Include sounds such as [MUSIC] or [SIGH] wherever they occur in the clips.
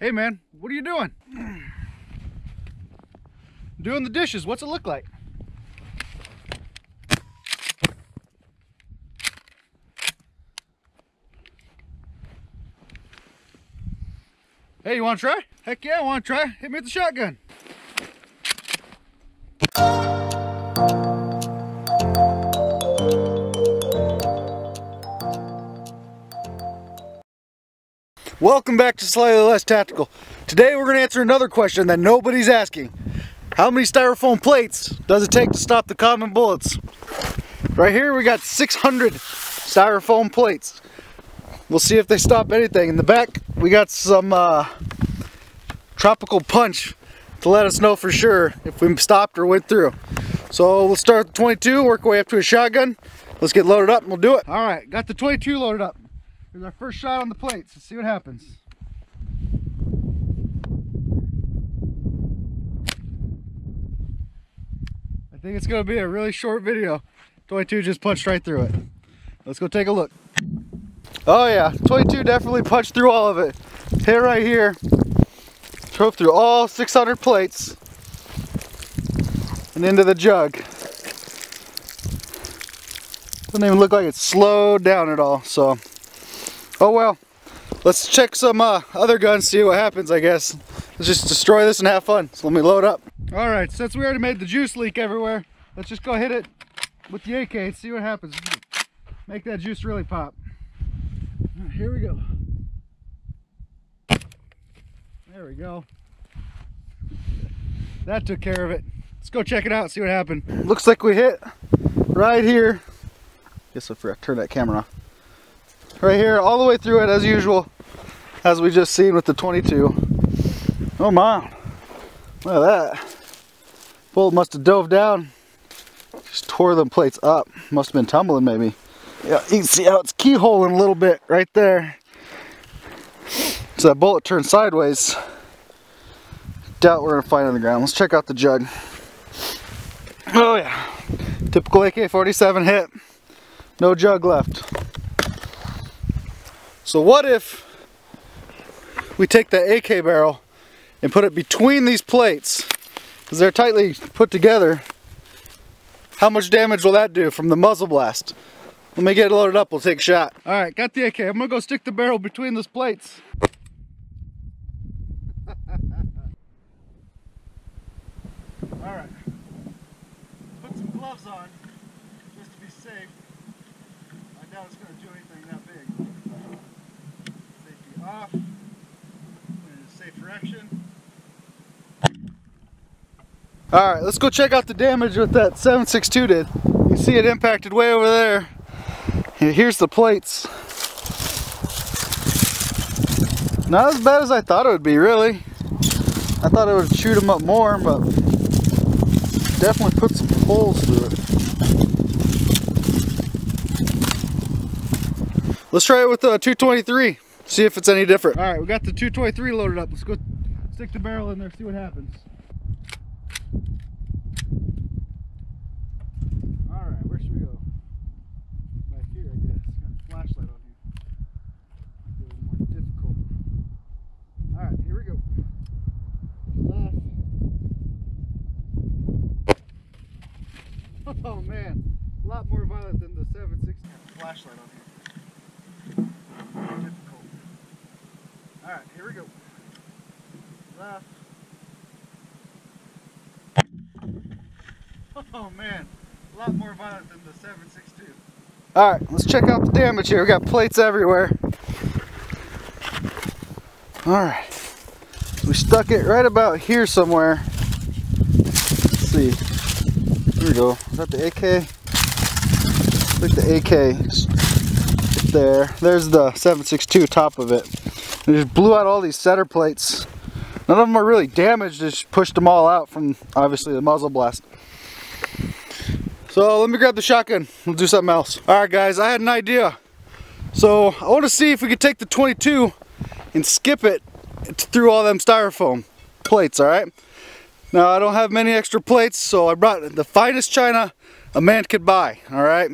Hey man, what are you doing? Doing the dishes, what's it look like? Hey, you wanna try? Heck yeah, I wanna try. Hit me with the shotgun. Welcome back to Slightly Less Tactical. Today we're going to answer another question that nobody's asking. How many styrofoam plates does it take to stop the common bullets? Right here we got 600 styrofoam plates. We'll see if they stop anything. In the back we got some uh, tropical punch to let us know for sure if we stopped or went through. So we'll start with 22, work our way up to a shotgun. Let's get loaded up and we'll do it. All right, got the 22 loaded up. Here's our first shot on the plates. Let's see what happens. I think it's going to be a really short video. 22 just punched right through it. Let's go take a look. Oh yeah, 22 definitely punched through all of it. Hit right here. Drove through all 600 plates and into the jug. Doesn't even look like it's slowed down at all, so Oh well, let's check some uh, other guns, see what happens, I guess. Let's just destroy this and have fun. So let me load up. All right, since we already made the juice leak everywhere, let's just go hit it with the AK and see what happens. Make that juice really pop. Right, here we go. There we go. That took care of it. Let's go check it out, see what happened. Looks like we hit right here. Guess I forgot to turn that camera off right here all the way through it as usual as we just seen with the 22 oh my. Look at that. Bullet must have dove down. Just tore them plates up. Must have been tumbling maybe. Yeah you can see how it's keyholing a little bit right there. So that bullet turned sideways. Doubt we're gonna find on the ground. Let's check out the jug. Oh yeah. Typical AK-47 hit. No jug left so what if we take the AK barrel and put it between these plates? Because they're tightly put together. How much damage will that do from the muzzle blast? Let me get it loaded up. We'll take a shot. All right got the AK I'm gonna go stick the barrel between those plates. [LAUGHS] All right. Put some gloves on just to be safe. I doubt it's gonna do anything that big off. in a safe direction. Alright, let's go check out the damage what that 762 did. You see it impacted way over there. Here's the plates. Not as bad as I thought it would be, really. I thought it would shoot them up more, but definitely put some holes through it. Let's try it with uh, the 223 see if it's any different. All right, we got the 223 loaded up. Let's go stick the barrel in there, see what happens. All right, where should we go? Back here, I guess. Got a flashlight on here. a little more difficult. All right, here we go. [LAUGHS] Oh man, a lot more violent than the 760. Flashlight on here. Alright, here we go. Left. Oh man, a lot more violent than the 762. Alright, let's check out the damage here. We got plates everywhere. Alright. We stuck it right about here somewhere. Let's see. Here we go. Is that the AK? Look the AK there. There's the 762 top of it. It just blew out all these center plates. None of them are really damaged, just pushed them all out from obviously the muzzle blast. So let me grab the shotgun, we'll do something else. All right guys, I had an idea. So I want to see if we could take the 22 and skip it through all them styrofoam plates, all right? Now I don't have many extra plates, so I brought the finest china a man could buy, all right?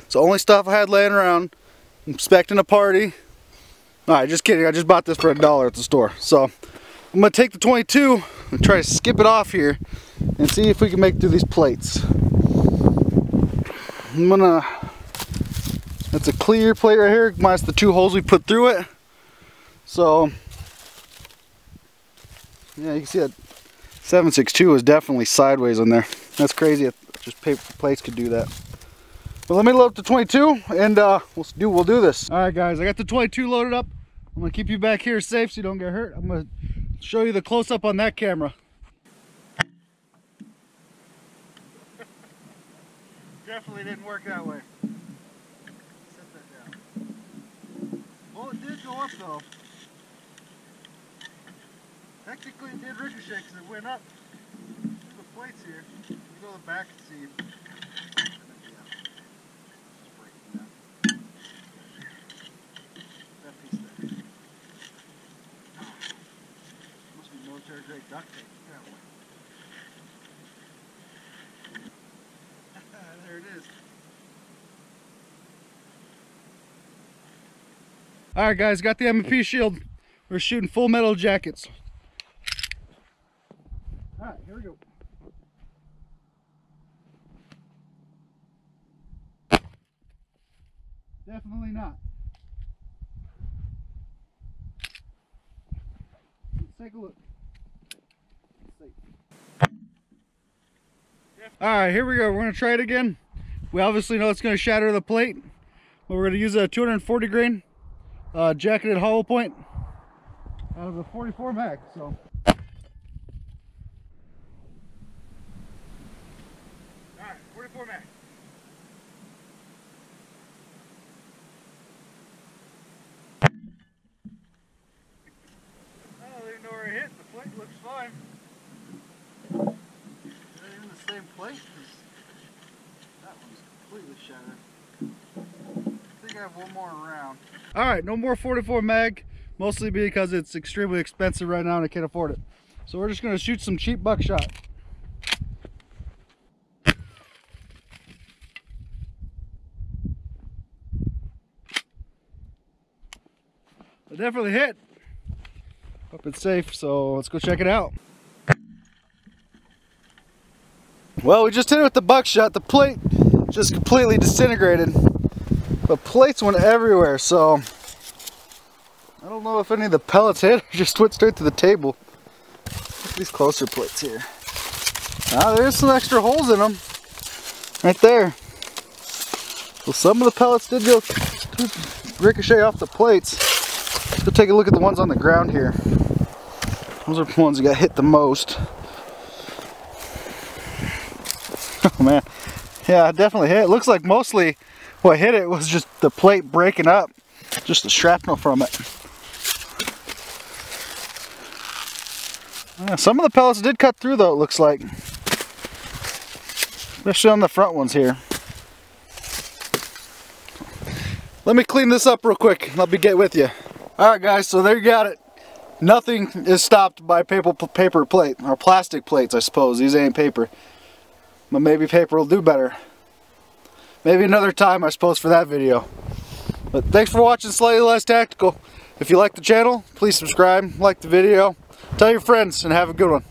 It's the only stuff I had laying around. I'm expecting a party, Alright, just kidding. I just bought this for a dollar at the store. So, I'm gonna take the 22 and try to skip it off here and see if we can make through these plates. I'm gonna, that's a clear plate right here, minus the two holes we put through it. So, yeah, you can see that 762 is definitely sideways on there. That's crazy, just paper plates could do that. But let me load up the 22 and uh, we'll do we'll do this. All right, guys, I got the 22 loaded up. I'm gonna keep you back here safe so you don't get hurt. I'm gonna show you the close up on that camera. Definitely didn't work that way. Set that down. Well, it did go up though. Technically, it did ricochet because it went up the plates here. You go to the back and see. Great duct tape, [LAUGHS] there it is. Alright guys, got the M&P shield. We're shooting full metal jackets. Alright, here we go. Definitely not. Let's take a look. All right, here we go. We're gonna try it again. We obviously know it's gonna shatter the plate, but we're gonna use a 240 grain uh, jacketed hollow point out of the 44 mag. So. All right, 44 mag. I don't even know where it hit. The plate looks fine because that one's completely shattered. I think I have one more around. All right, no more 44 mag, mostly because it's extremely expensive right now and I can't afford it. So we're just gonna shoot some cheap buckshot. It definitely hit. Hope it's safe, so let's go check it out. Well, we just hit it with the buckshot. The plate just completely disintegrated. The plates went everywhere, so I don't know if any of the pellets [LAUGHS] hit or just went straight to the table. Look at these closer plates here. Ah, there's some extra holes in them. Right there. Well, some of the pellets did go ricochet off the plates. Let's take a look at the ones on the ground here. Those are the ones that got hit the most. oh man. Yeah, definitely hit. It looks like mostly what hit it was just the plate breaking up. Just the shrapnel from it. Yeah, some of the pellets did cut through though, it looks like. Especially on the front ones here. Let me clean this up real quick I'll be get with you. Alright guys, so there you got it. Nothing is stopped by paper, paper plate, or plastic plates I suppose. These ain't paper. But maybe paper will do better. Maybe another time, I suppose, for that video. But thanks for watching Slightly Less Tactical. If you like the channel, please subscribe, like the video, tell your friends, and have a good one.